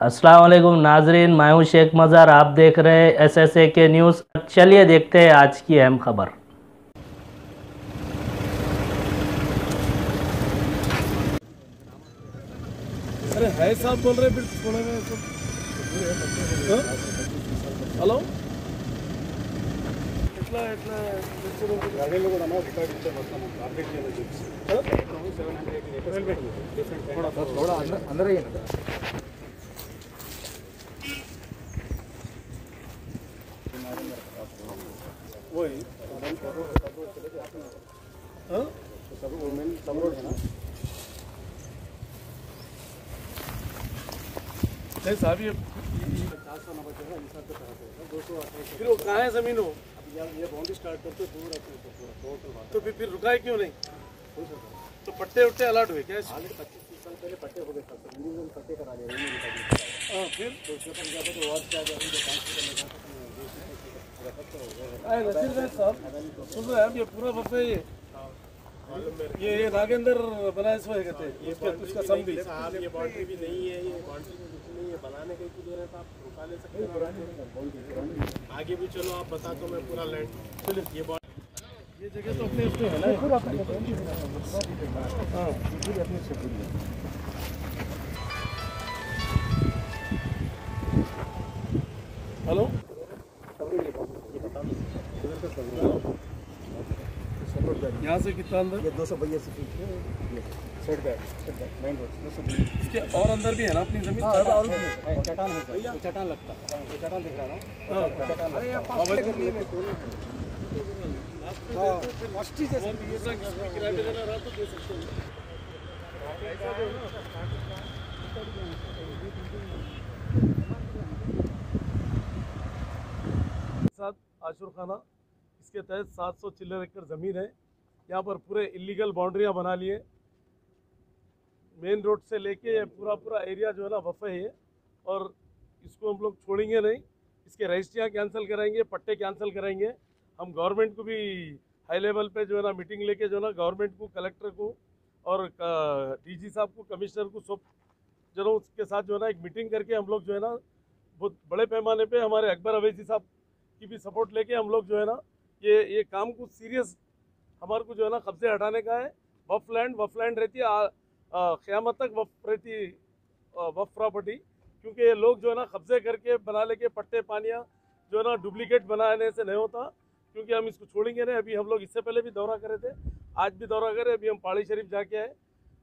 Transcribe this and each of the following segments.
अस्सलाम वालेकुम नाजरीन मैं हूँ शेख मज़ार आप देख रहे हैं एस एस ए के न्यूज़। चलिए देखते हैं आज की अहम खबर। अरे है साहब बोल रहे फिर थोड़े में तो वही हाँ? सब रोड है ना? नहीं साहब ये फिर वो कहाँ है ज़मीन वो? ये बाउंड्री स्टार्ट करते पूरा तो फिर फिर रुकाए क्यों नहीं? तो पट्टे उट्टे अलर्ट हुए क्या पच्चीस साल पहले पट्टे हो गए सर पट्टे करा दिए हाँ फिर? तो उसके तो क्या नसीर साहब सुन रहे हैं आप ये पूरा बफे ये ये ये नागेंद्र बनाए सो है कहते हैं ये उसका सम भी साहब ये बाउंड्री भी नहीं है ये बाउंड्री भी कुछ नहीं है बनाने के लिए दे रहे तो आप रुका ले सकते हैं आगे भी चलो आप बता दो मैं पूरा लैंड चलिए ये ये जगह तो अपने उसमें है ना हाँ हेलो यहाँ से कितना अंदर? ये दो सौ बयासी feet set back set back main road दो सौ इसके और अंदर भी है ना अपनी ज़मीन? चटान है। चटान लगता है। चटान दिख रहा है ना? हाँ। चटान लगता हाँ, भाई। है मस्ती से किराए पे देना रहा तो दे सकते हैं साथ आशुर खाना इसके तहत 700 चिल्लर एकड़ ज़मीन है। यहाँ पर पूरे इलीगल बाउंड्रियाँ बना लिए। मेन रोड से लेके ये पूरा पूरा एरिया जो है ना वफ़े है और इसको हम लोग छोड़ेंगे नहीं। इसके रजिस्ट्रियाँ कैंसिल कराएँगे, पट्टे कैंसिल कराएँगे। हम गवर्नमेंट को भी हाई लेवल पे जो है ना मीटिंग लेके जो है ना गवर्नमेंट को कलेक्टर को और डीजी साहब को कमिश्नर को, सब जो उसके साथ जो है ना, एक मीटिंग करके हम लोग जो है ना, बहुत बड़े पैमाने पे हमारे अकबर अवैसी साहब की भी सपोर्ट लेके हम लोग जो है ना ये ये काम को सीरियस हमारे को जो है ना कब्जे हटाने का है। वफ लैंड वफ लैंड रहती है आ, तक वफ रहती वफ प्रॉपर्टी क्योंकि ये लोग जो है ना कब्जे करके बना लेके पट्टे पानियाँ जो है ना डुप्लीकेट बनाने से नहीं होता। क्योंकि हम इसको छोड़ेंगे नहीं। अभी हम लोग इससे पहले भी दौरा करे थे। आज भी दौरा करे अभी हम पहाड़ी शरीफ जाके आए।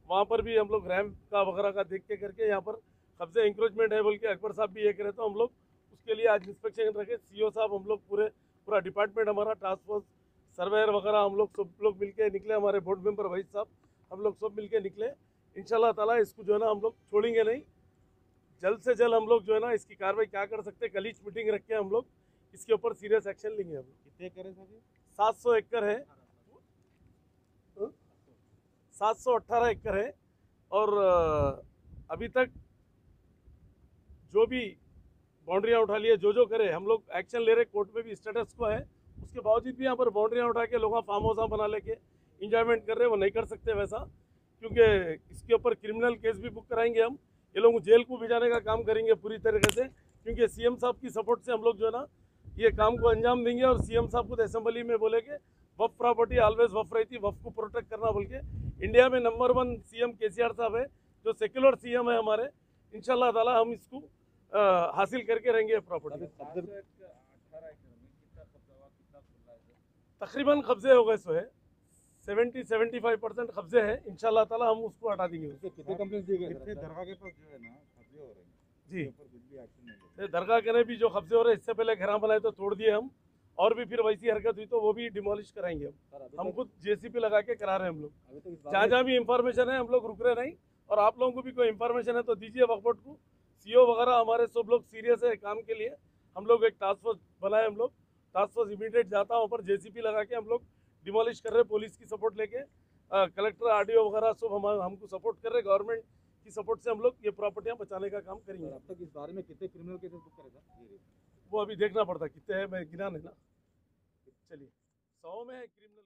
वहाँ पर भी हम लोग रैम का वगैरह का देख के करके यहाँ पर कब्जे इंक्रोचमेंट है बोल के अकबर साहब भी ये करे तो हम लोग। उसके लिए आज इंस्पेक्शन रखे। सी साहब हम लोग पूरे पूरा डिपार्टमेंट हमारा टास्क फोर्स सर्वेयर वगैरह हम लोग सब लोग मिलके निकले हमारे बोर्ड मेंबर वहीद साहब हम लोग सब मिलके निकले। इंशाल्लाह ताला इसको जो है ना हम लोग छोड़ेंगे नहीं। जल्द से जल्द हम लोग जो है ना इसकी कार्रवाई क्या कर सकते हैं कल ही मीटिंग रख के हम लोग। इसके ऊपर सीरियस एक्शन लेंगे हम लोग। कितने करें सर सात सौ एकड़ है? सात सौ अट्ठारह एकड़ है। और अभी तक जो भी बाउंड्रियाँ उठा लिए जो जो करे। हम लोग एक्शन ले रहे, कोर्ट में भी स्टेटस को है। उसके बावजूद भी यहाँ पर बाउंड्रियाँ उठा के लोग फार्म हाउस बना लेके इंजॉयमेंट कर रहे वो नहीं कर सकते वैसा। क्योंकि इसके ऊपर क्रिमिनल केस भी बुक कराएँगे हम। ये लोग जेल को भिजाने का काम करेंगे पूरी तरीके से, क्योंकि सीएम साहब की सपोर्ट से हम लोग जो है ना, ये काम को अंजाम देंगे और सीएम साहब खुद असेंबली में बोले बोलेंगे वफ प्रॉपर्टी ऑलवेज वफ रहती वफ को प्रोटेक्ट करना बोल के। इंडिया में नंबर वन सीएम केसीआर साहब है, जो सेक्युलर सीएम है हमारे। इंशाल्लाह ताला हम इसको हासिल करके रहेंगे प्रॉपर्टी तकरीबन कब्जे हो गए सो है सेवेंटी सेवेंटी फाइव परसेंट कब्जे हैं। इंशाल्लाह ताला हम उसको हटा देंगे। कितने कंप्लेंट दिए गए दरगाह के पास जो है ना कब्जे हो रहे हैं। जी। भी नहीं दरगाह के ने भी जो कब्जे हो रहे हैं इससे पहले घरा बनाए तो तोड़ दिए हम। और भी फिर वैसी हरकत हुई तो वो भी डिमोलिश कराएँगे हम। हम खुद जेसीपी लगा के करा रहे हैं हम लोग। तो जहाँ जहाँ भी इंफॉर्मेशन है हम लोग रुक रहे नहीं। और आप लोगों को भी कोई इंफॉर्मेशन है तो दीजिए वकबोट को। सीओ वगैरह हमारे सब लोग सीरियस है काम के लिए। हम लोग एक टास्क फोर्स बनाए हम लोग। टास्क फोर्स इमीडिएट जाता है वहाँ पर जेसीपी लगा के हम लोग डिमोलिश कर रहे हैं पुलिस की सपोर्ट लेके। कलेक्टर आरडीओ वगैरह सब हम हमको सपोर्ट कर रहे गवर्नमेंट की सपोर्ट से हम लोग ये प्रॉपर्टियाँ बचाने का काम करेंगे। अब तक इस बारे में कितने क्रिमिनल केसेस बुक करे सर वो अभी देखना पड़ता है कितने है मैं गिना नहीं ना। चलिए। सौ में है क्रिमिनल